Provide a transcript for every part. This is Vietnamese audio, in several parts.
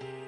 you.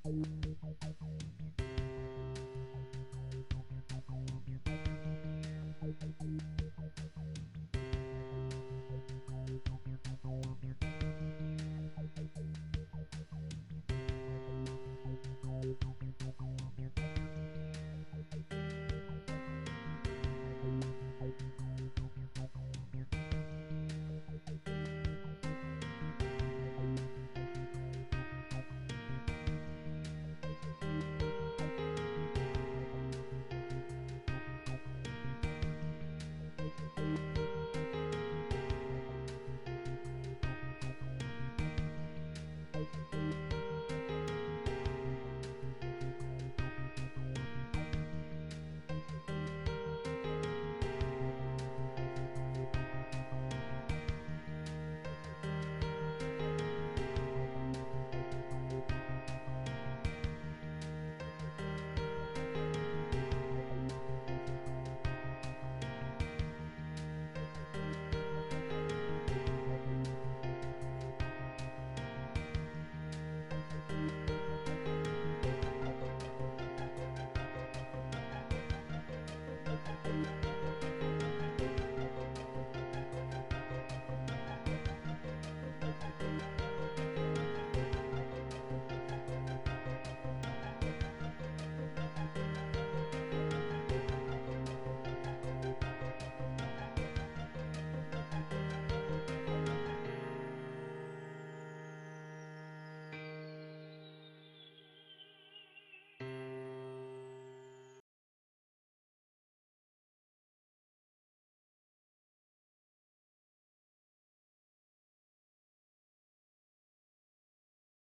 Thank you. Thank you.